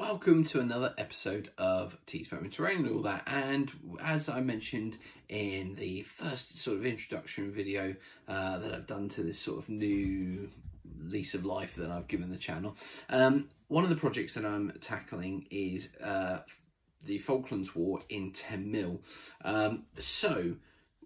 welcome to another episode of T's Foam Terrain and all that. And as I mentioned in the first sort of introduction video uh, that I've done to this sort of new lease of life that I've given the channel, um, one of the projects that I'm tackling is uh, the Falklands War in 10 mil. Um, so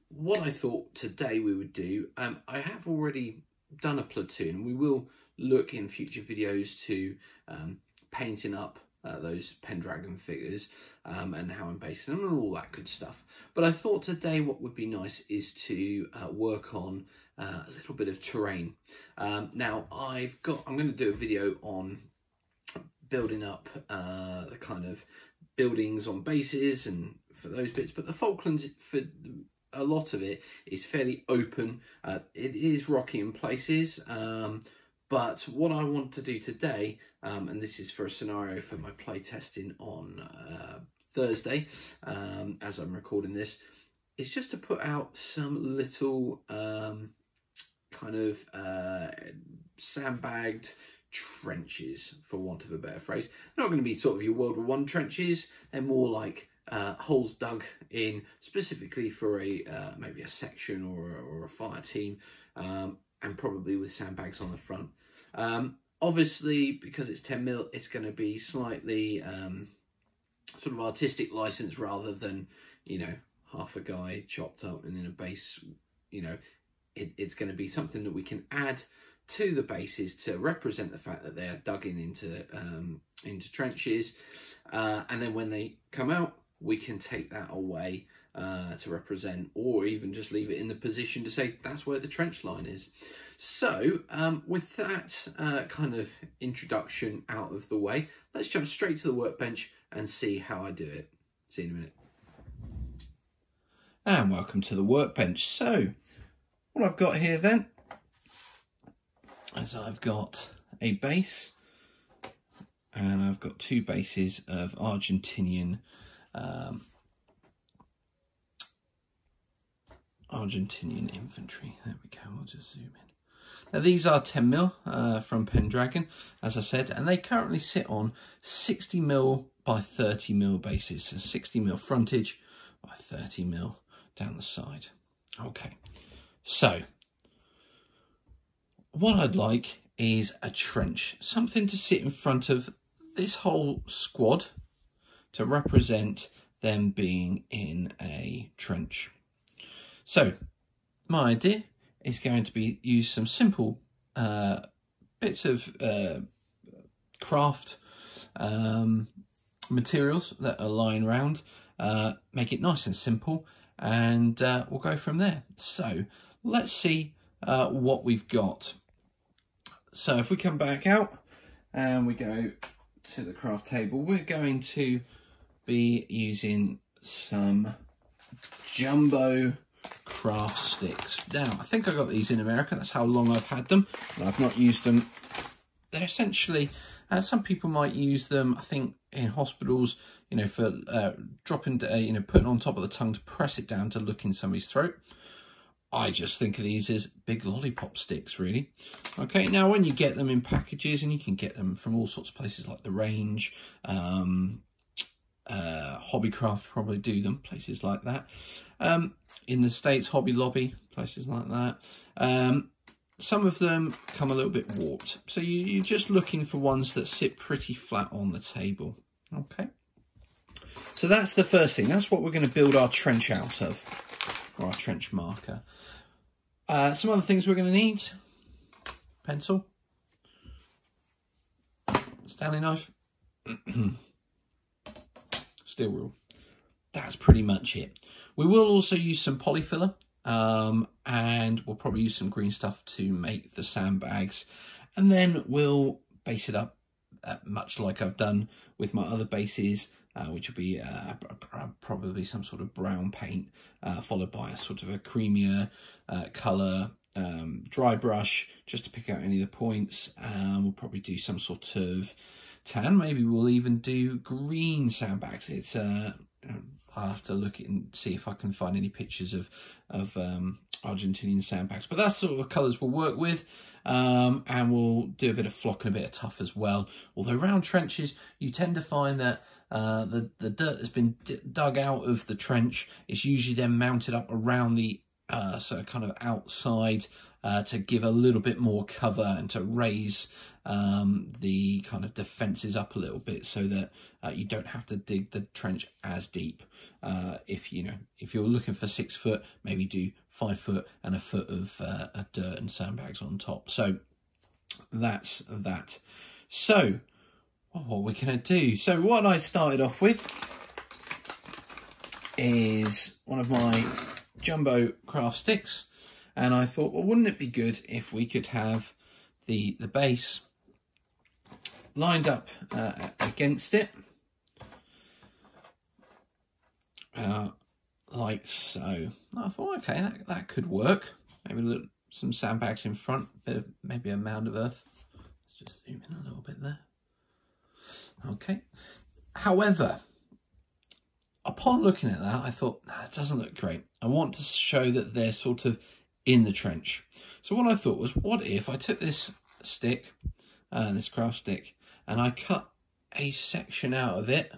what I thought today we would do, um, I have already done a platoon. We will look in future videos to um, painting up uh, those Pendragon figures um, and how I'm basing them and all that good stuff. But I thought today what would be nice is to uh, work on uh, a little bit of terrain. Um, now I've got, I'm going to do a video on building up uh, the kind of buildings on bases and for those bits, but the Falklands for a lot of it is fairly open. Uh, it is rocky in places. Um, but what I want to do today, um, and this is for a scenario for my play testing on uh, Thursday, um, as I'm recording this, is just to put out some little um, kind of uh, sandbagged trenches, for want of a better phrase. They're not going to be sort of your World War One trenches. They're more like uh, holes dug in specifically for a uh, maybe a section or, or a fire team um, and probably with sandbags on the front. Um, obviously, because it's 10 mil, it's going to be slightly um, sort of artistic license rather than, you know, half a guy chopped up and in a base, you know, it, it's going to be something that we can add to the bases to represent the fact that they are dug in into um, into trenches, uh, and then when they come out, we can take that away uh, to represent, or even just leave it in the position to say that's where the trench line is. So um, with that uh, kind of introduction out of the way, let's jump straight to the workbench and see how I do it. See you in a minute. And welcome to the workbench. So what I've got here then is I've got a base and I've got two bases of Argentinian um, Argentinian infantry. There we go, I'll just zoom in. Now these are 10 mil uh, from Pendragon, as I said, and they currently sit on 60 mil by 30 mil bases. So 60 mil frontage by 30 mil down the side. Okay, so what I'd like is a trench, something to sit in front of this whole squad to represent them being in a trench. So my idea is going to be use some simple uh, bits of uh, craft um, materials that are lying around, uh, make it nice and simple, and uh, we'll go from there. So let's see uh, what we've got. So if we come back out and we go to the craft table, we're going to be using some jumbo craft sticks. Now, I think I got these in America. That's how long I've had them. I've not used them. They're essentially, uh, some people might use them, I think, in hospitals, you know, for uh, dropping, uh, you know, putting on top of the tongue to press it down to look in somebody's throat. I just think of these as big lollipop sticks, really. Okay, now when you get them in packages, and you can get them from all sorts of places like The Range, um, uh, Hobbycraft probably do them, places like that. Um, in the States, Hobby Lobby, places like that. Um, some of them come a little bit warped. So you, are just looking for ones that sit pretty flat on the table. Okay. So that's the first thing. That's what we're going to build our trench out of, or our trench marker. Uh, some other things we're going to need. Pencil. Stanley knife. Steel rule. That's pretty much it. We will also use some polyfiller um, and we'll probably use some green stuff to make the sandbags. And then we'll base it up uh, much like I've done with my other bases, uh, which will be uh, probably some sort of brown paint, uh, followed by a sort of a creamier uh, colour um, dry brush, just to pick out any of the points. Um, we'll probably do some sort of tan. Maybe we'll even do green sandbags. It's uh, I'll have to look and see if I can find any pictures of of um, Argentinian sandbags. But that's sort of the colours we'll work with. Um, and we'll do a bit of flock and a bit of tuff as well. Although round trenches, you tend to find that uh, the, the dirt that's been dug out of the trench is usually then mounted up around the uh, so kind of outside uh, to give a little bit more cover and to raise um, the kind of defences up a little bit so that uh, you don't have to dig the trench as deep. Uh, if you know if you're looking for six foot, maybe do five foot and a foot of uh, dirt and sandbags on top. So that's that. So what we're going to do. So what I started off with is one of my jumbo craft sticks. And I thought, well, wouldn't it be good if we could have the, the base lined up uh, against it. Uh, like so. I thought, okay, that, that could work. Maybe little, some sandbags in front, of, maybe a mound of earth. Let's just zoom in a little bit there. Okay. However, upon looking at that, I thought, nah, it doesn't look great. I want to show that they're sort of in the trench. So what I thought was, what if I took this stick, uh, this craft stick, and I cut a section out of it,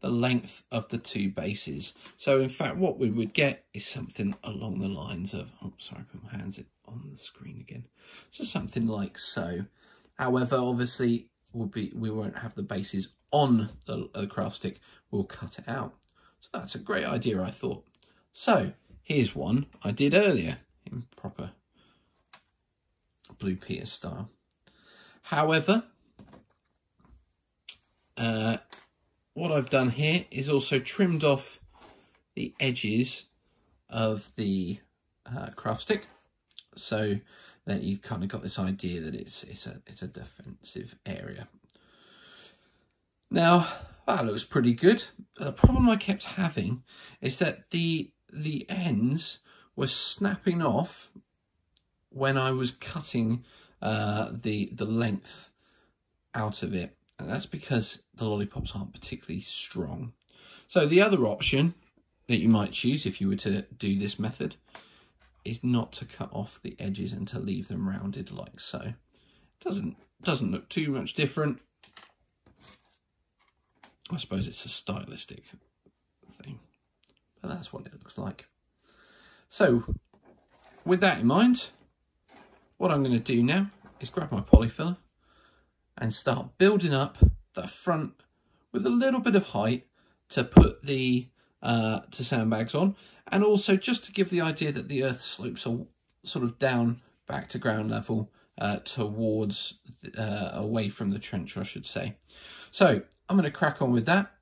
the length of the two bases. So in fact, what we would get is something along the lines of, oh, sorry, I put my hands on the screen again. So something like so. However, obviously, will be we won't have the bases on the, the craft stick, we'll cut it out. So that's a great idea, I thought. So here's one I did earlier in proper Blue Peter style. However, uh, what I've done here is also trimmed off the edges of the uh, craft stick so that you've kind of got this idea that it's it's a it's a defensive area. Now that looks pretty good. The problem I kept having is that the the ends were snapping off when I was cutting uh, the the length out of it, and that's because the lollipops aren't particularly strong. So the other option that you might choose if you were to do this method is not to cut off the edges and to leave them rounded like so. Doesn't doesn't look too much different. I suppose it's a stylistic thing, but that's what it looks like. So, with that in mind, what I'm going to do now is grab my polyfiller and start building up the front with a little bit of height to put the uh, to sandbags on and also just to give the idea that the earth slopes are sort of down back to ground level uh, towards, uh, away from the trench, I should say. So I'm going to crack on with that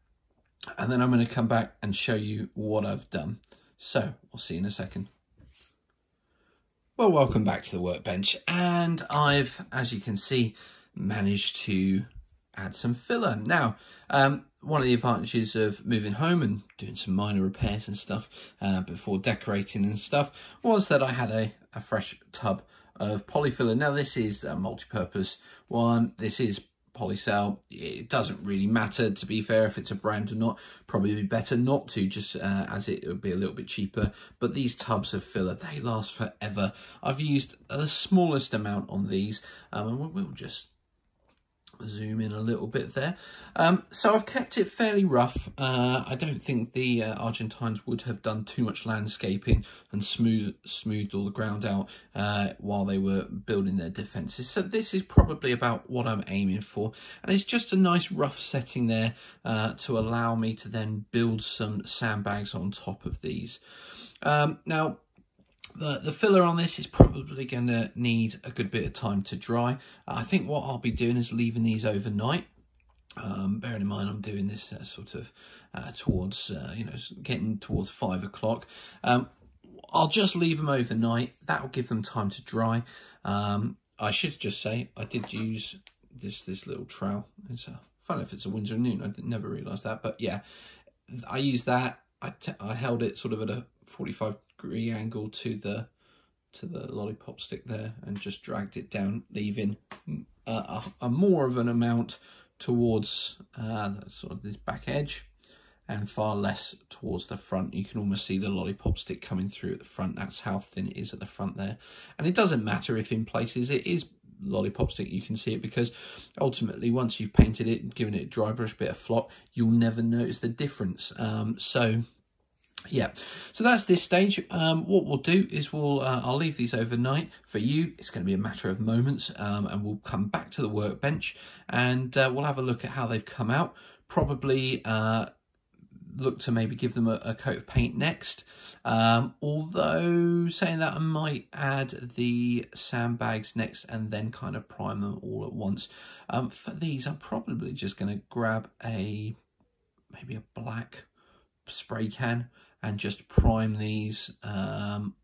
and then I'm going to come back and show you what I've done. So we'll see in a second. Well, welcome back to the workbench and I've, as you can see, managed to add some filler. Now, um, one of the advantages of moving home and doing some minor repairs and stuff uh, before decorating and stuff was that I had a, a fresh tub of polyfiller. Now this is a multi-purpose one. This is Polycell. It doesn't really matter, to be fair, if it's a brand or not. Probably be better not to, just uh, as it would be a little bit cheaper. But these tubs of filler, they last forever. I've used the smallest amount on these, um, and we'll just zoom in a little bit there. Um, so I've kept it fairly rough. Uh, I don't think the uh, Argentines would have done too much landscaping and smooth smoothed all the ground out uh, while they were building their defences. So this is probably about what I'm aiming for. And it's just a nice rough setting there uh, to allow me to then build some sandbags on top of these. Um, now, the, the filler on this is probably going to need a good bit of time to dry. I think what I'll be doing is leaving these overnight. Um, bearing in mind I'm doing this uh, sort of uh, towards, uh, you know, getting towards five o'clock. Um, I'll just leave them overnight. That will give them time to dry. Um, I should just say I did use this this little trowel. It's a, don't if it's a Windsor Newton. I never realised that. But yeah, I used that. I, I held it sort of at a 45 degree angle to the to the lollipop stick there and just dragged it down, leaving a, a, a more of an amount towards uh, sort of this back edge. and far less towards the front. You can almost see the lollipop stick coming through at the front. That's how thin it is at the front there. And it doesn't matter if in places it is lollipop stick you can see it because ultimately once you've painted it given it a dry brush bit of flock you'll never notice the difference um, so yeah. So that's this stage. Um, what we'll do is we'll uh, i'll leave these overnight for you. It's going to be a matter of moments um, and we'll come back to the workbench and uh, we'll have a look at how they've come out. Probably uh, look to maybe give them a, a coat of paint next. Um, although saying that I might add the sandbags next and then kind of prime them all at once. Um, for these, I'm probably just going to grab a maybe a black spray can and just prime these um,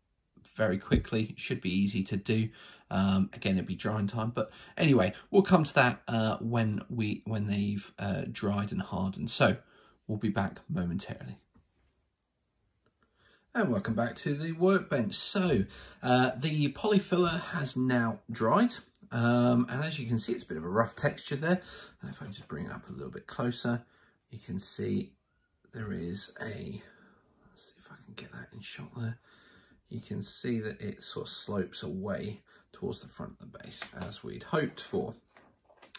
very quickly. should be easy to do. Um, again, it'd be drying time, but anyway, we'll come to that uh, when we when they've uh, dried and hardened. So we'll be back momentarily. And welcome back to the workbench. So uh, the polyfiller has now dried. Um, and as you can see, it's a bit of a rough texture there. And if I just bring it up a little bit closer, you can see there is a, let's see if I can get that in shot there. You can see that it sort of slopes away towards the front of the base as we'd hoped for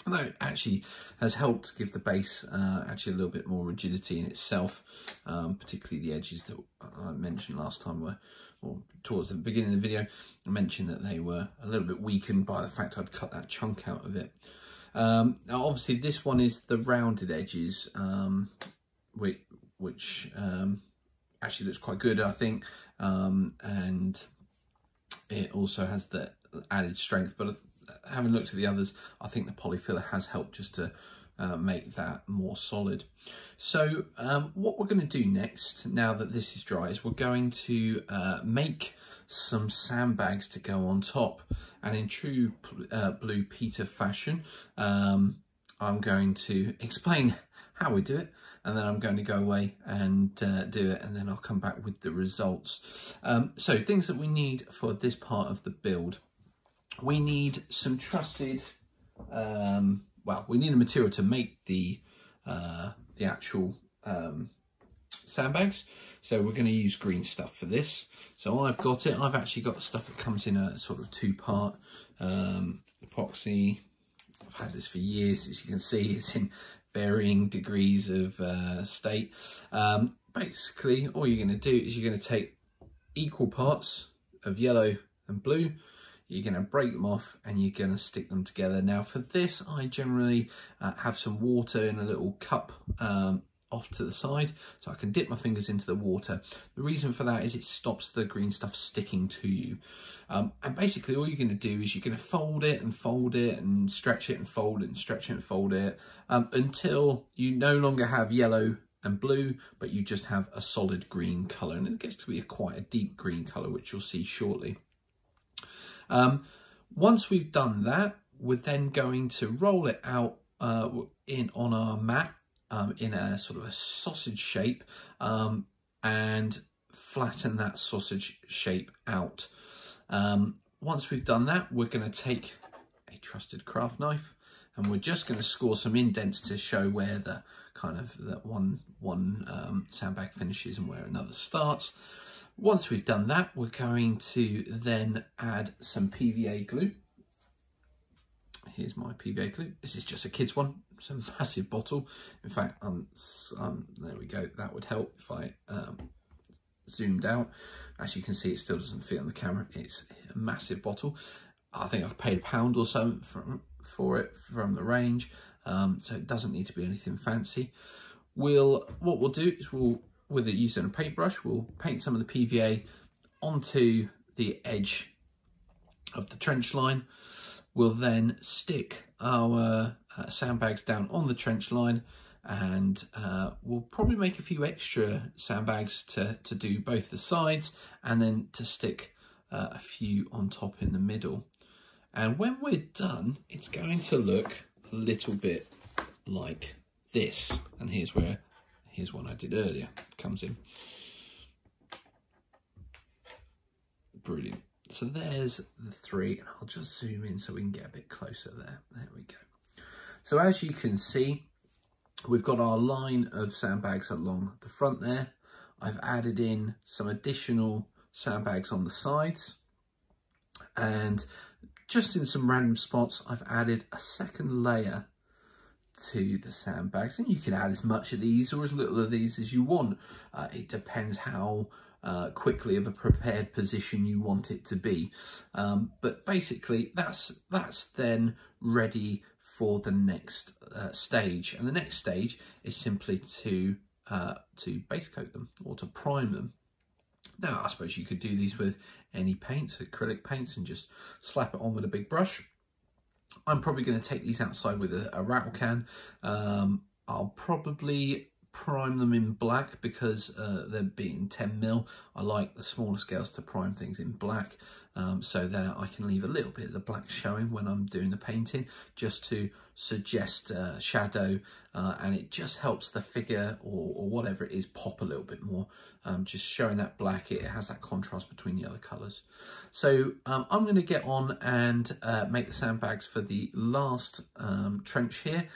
although it actually has helped give the base uh, actually a little bit more rigidity in itself, um, particularly the edges that I mentioned last time were, or towards the beginning of the video, I mentioned that they were a little bit weakened by the fact I'd cut that chunk out of it. Um, now obviously this one is the rounded edges, um, which, which um, actually looks quite good I think, um, and it also has the added strength, but having looked at the others, I think the polyfiller has helped just to uh, make that more solid. So um, what we're going to do next, now that this is dry, is we're going to uh, make some sandbags to go on top. And in true uh, Blue Peter fashion, um, I'm going to explain how we do it and then I'm going to go away and uh, do it and then I'll come back with the results. Um, so things that we need for this part of the build we need some trusted, um, well, we need a material to make the, uh, the actual um, sandbags. So we're going to use green stuff for this. So I've got it. I've actually got stuff that comes in a sort of two-part um, epoxy. I've had this for years. As you can see, it's in varying degrees of uh, state. Um, basically, all you're going to do is you're going to take equal parts of yellow and blue you're going to break them off and you're going to stick them together. Now for this, I generally uh, have some water in a little cup um, off to the side so I can dip my fingers into the water. The reason for that is it stops the green stuff sticking to you. Um, and basically all you're going to do is you're going to fold it and fold it and stretch it and fold it and stretch it and fold it um, until you no longer have yellow and blue, but you just have a solid green colour. And it gets to be a quite a deep green colour, which you'll see shortly. Um, once we've done that, we're then going to roll it out uh, in on our mat um, in a sort of a sausage shape um, and flatten that sausage shape out. Um, once we've done that, we're going to take a trusted craft knife and we're just going to score some indents to show where the kind of that one one um, sandbag finishes and where another starts. Once we've done that, we're going to then add some PVA glue. Here's my PVA glue. This is just a kid's one. It's a massive bottle. In fact, um, um, there we go. That would help if I um, zoomed out. As you can see, it still doesn't fit on the camera. It's a massive bottle. I think I've paid a pound or so for, for it from the range. Um, so it doesn't need to be anything fancy. We'll, what we'll do is we'll with it using a paintbrush, we'll paint some of the PVA onto the edge of the trench line. We'll then stick our uh, sandbags down on the trench line and uh, we'll probably make a few extra sandbags to, to do both the sides and then to stick uh, a few on top in the middle. And when we're done, it's going to look a little bit like this. And here's where Here's one I did earlier, comes in. Brilliant. So there's the three, and I'll just zoom in so we can get a bit closer there. There we go. So as you can see, we've got our line of sandbags along the front there. I've added in some additional sandbags on the sides and just in some random spots I've added a second layer to the sandbags and you can add as much of these or as little of these as you want. Uh, it depends how uh, quickly of a prepared position you want it to be. Um, but basically that's that's then ready for the next uh, stage. And the next stage is simply to uh, to base coat them or to prime them. Now, I suppose you could do these with any paints, acrylic paints, and just slap it on with a big brush. I'm probably going to take these outside with a, a rattle can. Um, I'll probably prime them in black because uh, they're being 10 mil. I like the smaller scales to prime things in black um, so that I can leave a little bit of the black showing when I'm doing the painting just to suggest uh, shadow uh, and it just helps the figure or, or, whatever it is pop a little bit more. Um, just showing that black, it has that contrast between the other colours. So um, I'm going to get on and uh, make the sandbags for the last um, trench here.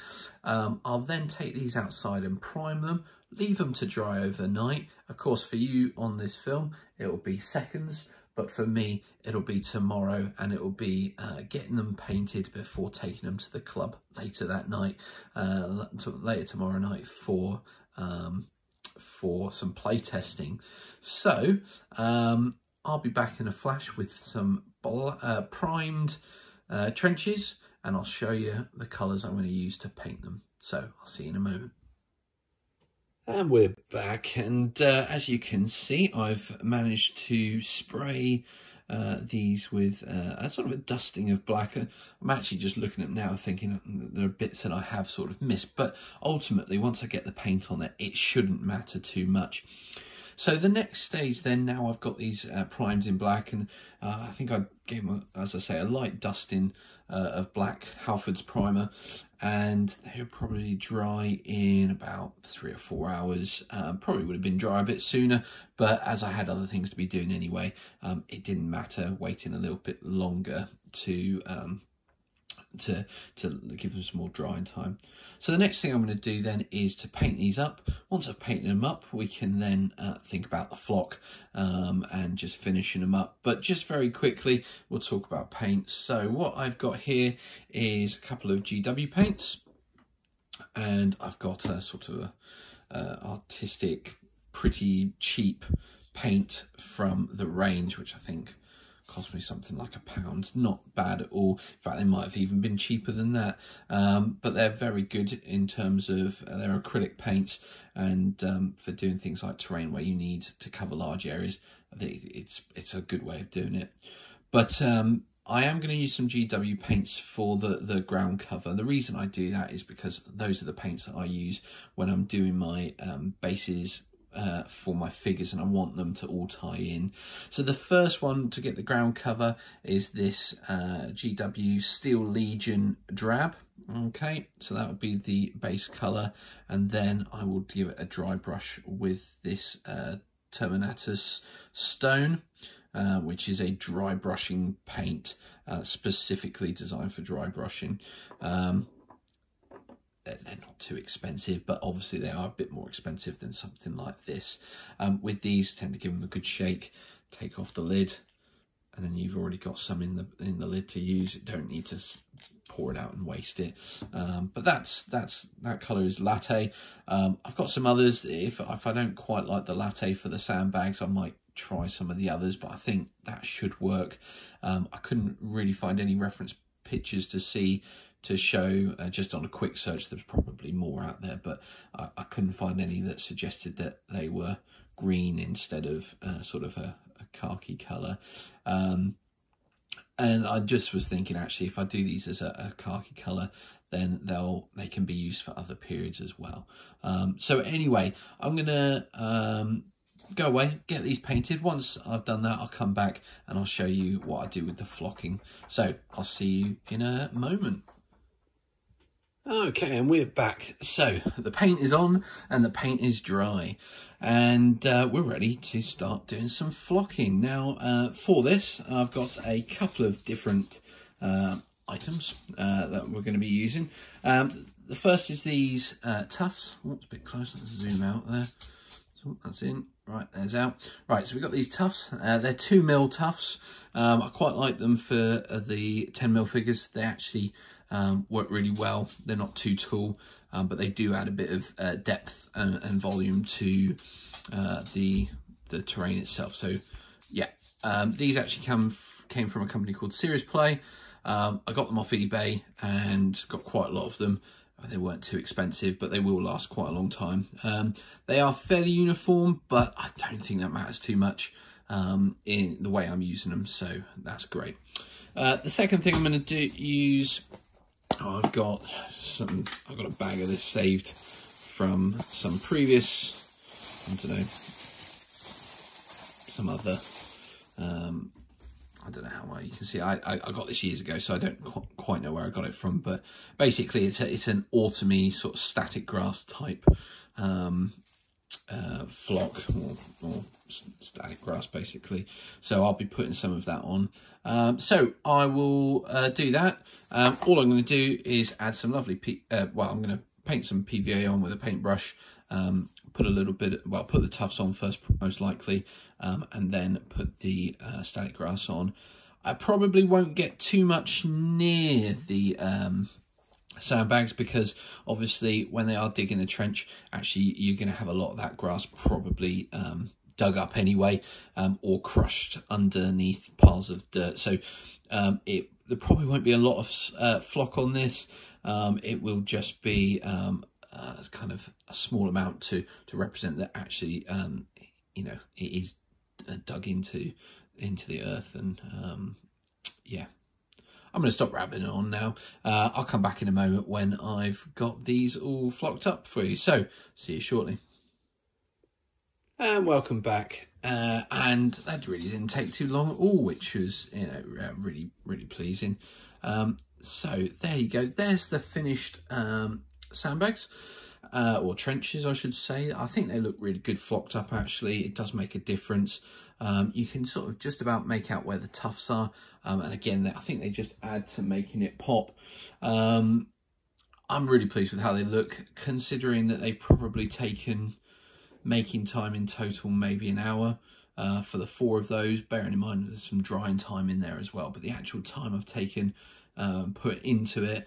Um, I'll then take these outside and prime them, leave them to dry overnight. Of course, for you on this film, it will be seconds but for me it'll be tomorrow and it will be uh, getting them painted before taking them to the club later that night uh, later tomorrow night for um, for some play testing so um, I'll be back in a flash with some uh, primed uh, trenches and I'll show you the colours I'm going to use to paint them. So I'll see you in a moment and we're back, and uh, as you can see, I've managed to spray uh, these with uh, a sort of a dusting of black. I'm actually just looking at them now thinking there are bits that I have sort of missed, but ultimately, once I get the paint on it, it shouldn't matter too much. So the next stage then, now I've got these uh, primed in black, and uh, I think I gave them, as I say, a light dusting uh, of black Halfords primer, and they'll probably dry in about three or four hours. Um, probably would have been dry a bit sooner, but as I had other things to be doing anyway, um, it didn't matter waiting a little bit longer to um, to, to give them some more drying time. So the next thing I'm going to do then is to paint these up. Once I've painted them up, we can then uh, think about the flock um, and just finishing them up. But just very quickly, we'll talk about paints. So what I've got here is a couple of GW paints and I've got a sort of a, uh, artistic, pretty cheap paint from the range, which I think cost me something like a pound. Not bad at all. In fact, they might have even been cheaper than that. Um, but they're very good in terms of uh, their acrylic paints and um, for doing things like terrain where you need to cover large areas. It's it's a good way of doing it. But um, I am going to use some GW paints for the, the ground cover. The reason I do that is because those are the paints that I use when I'm doing my um, bases uh, for my figures and I want them to all tie in. So the first one to get the ground cover is this uh, GW Steel Legion Drab. Okay, so that would be the base colour and then I will give it a dry brush with this uh, Terminatus Stone, uh, which is a dry brushing paint uh, specifically designed for dry brushing. Um, too expensive, but obviously they are a bit more expensive than something like this. Um, with these, tend to give them a good shake, take off the lid, and then you've already got some in the in the lid to use. You don't need to pour it out and waste it. Um, but that's that's that colour is latte. Um, I've got some others. If if I don't quite like the latte for the sandbags, I might try some of the others. But I think that should work. Um, I couldn't really find any reference pictures to see to show uh, just on a quick search there's probably more out there but I, I, couldn't find any that suggested that they were green instead of uh, sort of a, a khaki colour um, and I just was thinking actually if I do these as a, a khaki colour then they'll they can be used for other periods as well um, so anyway I'm gonna um, go away, get these painted. Once I've done that, I'll come back and I'll show you what I do with the flocking. So I'll see you in a moment. Okay, and we're back. So the paint is on and the paint is dry and uh, we're ready to start doing some flocking. Now uh, for this, I've got a couple of different uh, items uh, that we're going to be using. Um, the first is these uh, tufts. Oh, it's a bit close. Let's zoom out there. So that's in. Right, there's out. Right, so we've got these tufts. Uh, they're 2 mil tufts. Um, I quite like them for the 10 mil figures. They actually um, work really well. They're not too tall, um, but they do add a bit of uh, depth and, and, volume to uh, the the terrain itself. So, yeah, um, these actually come came from a company called Serious Play. Um, I got them off eBay and got quite a lot of them. They weren't too expensive, but they will last quite a long time. Um, they are fairly uniform, but I don't think that matters too much um, in the way I'm using them, so that's great. Uh, the second thing I'm going to do use, I've got some, I've got a bag of this saved from some previous, I don't know, some other um, I don't know how well you can see. I, I, I got this years ago, so I don't qu quite know where I got it from. But basically, it's a, it's an autumny sort of static grass type um, uh, flock or, or, static grass, basically. So I'll be putting some of that on. Um, so I will uh, do that. Um, all I'm going to do is add some lovely, P uh, well, I'm going to paint some PVA on with a paintbrush. Um, put a little bit, well, put the tufts on first, most likely, um, and then put the uh, static grass on. I probably won't get too much near the um, sandbags because obviously when they are digging the trench, actually you're going to have a lot of that grass probably um, dug up anyway um, or crushed underneath piles of dirt. So um, it there probably won't be a lot of uh, flock on this. Um, it will just be um, uh, kind of a small amount to to represent that actually um, you know it is uh, dug into into the earth and um, yeah I'm going to stop rabbiting on now. Uh, I'll come back in a moment when I've got these all flocked up for you. So, see you shortly. And welcome back. Uh, and that really didn't take too long at all, which was, you know, really, really pleasing. Um, so there you go. There's the finished um, sandbags. Uh, or trenches, I should say. I think they look really good flocked up, actually. It does make a difference. Um, you can sort of just about make out where the tufts are. Um, and again, I think they just add to making it pop. Um, I'm really pleased with how they look, considering that they've probably taken making time in total maybe an hour uh, for the four of those, bearing in mind there's some drying time in there as well. But the actual time I've taken um, put into it,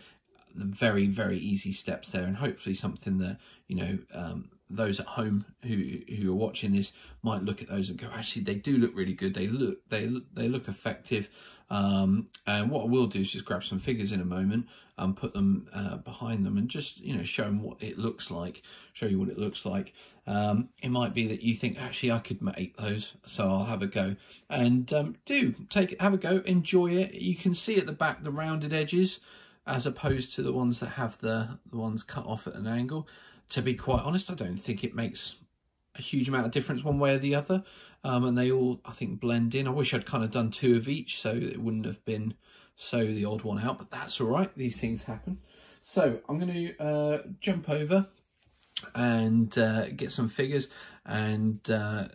the very, very easy steps there, and hopefully something that, you know, um, those at home who who are watching this might look at those and go, actually, they do look really good. They look they they look effective. Um, and what I will do is just grab some figures in a moment and put them uh, behind them and just you know show them what it looks like. Show you what it looks like. Um, it might be that you think actually I could make those, so I'll have a go and um, do take it, have a go, enjoy it. You can see at the back the rounded edges as opposed to the ones that have the the ones cut off at an angle to be quite honest, I don't think it makes a huge amount of difference one way or the other. Um, and they all, I think, blend in. I wish I'd kind of done two of each so it wouldn't have been so the odd one out, but that's all right. These things happen. So I'm going to uh, jump over and uh, get some figures and uh,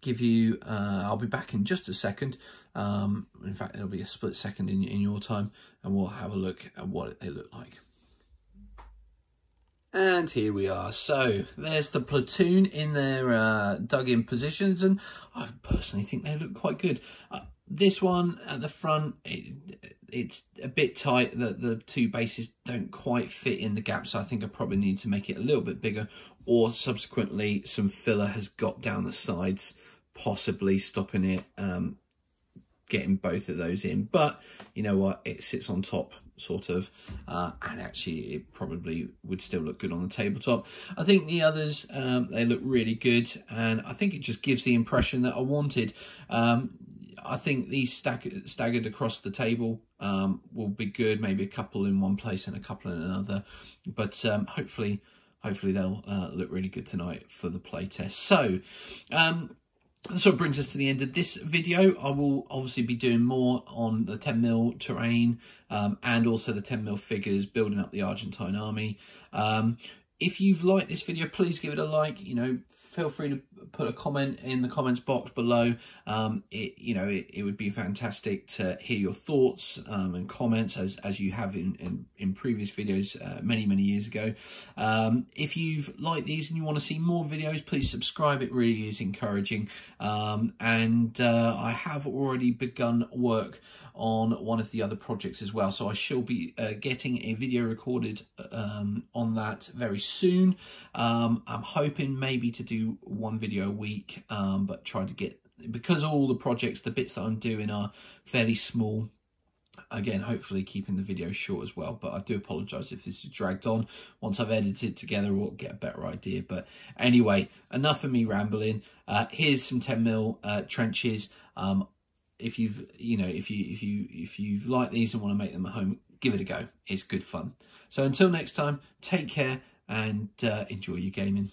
give you, uh, I'll be back in just a second. Um, in fact, it'll be a split second in, in your time and we'll have a look at what they look like. And here we are. So there's the platoon in their uh, dug in positions, and I personally think they look quite good. Uh, this one at the front, it, it's a bit tight. The, the two bases don't quite fit in the gap, so I think I probably need to make it a little bit bigger, or subsequently some filler has got down the sides, possibly stopping it um, getting both of those in. But you know what? It sits on top sort of, uh, and actually it probably would still look good on the tabletop. I think the others, um, they look really good, and I think it just gives the impression that I wanted. Um, I think these stack staggered across the table um, will be good, maybe a couple in one place and a couple in another, but um, hopefully hopefully they'll uh, look really good tonight for the playtest. So, so it brings us to the end of this video. I will obviously be doing more on the 10 mil terrain um, and also the 10 mil figures building up the Argentine army. Um, if you've liked this video, please give it a like. You know, feel free to put a comment in the comments box below. Um, it you know it, it would be fantastic to hear your thoughts um, and comments as as you have in in, in previous videos uh, many many years ago. Um, if you've liked these and you want to see more videos, please subscribe. It really is encouraging. Um, and uh, I have already begun work on one of the other projects as well. So I shall be uh, getting a video recorded um, on that very soon. Um, I'm hoping maybe to do one video a week, um, but try to get, because all the projects, the bits that I'm doing are fairly small, again hopefully keeping the video short as well. But i do apologize if this is dragged on. Once i've edited together we'll get a better idea. But anyway enough of me rambling. Uh, here's some 10 mil uh, trenches. Um, if you've you know if you if you if you've liked these and want to make them at home give it a go. It's good fun. So until next time take care and uh, enjoy your gaming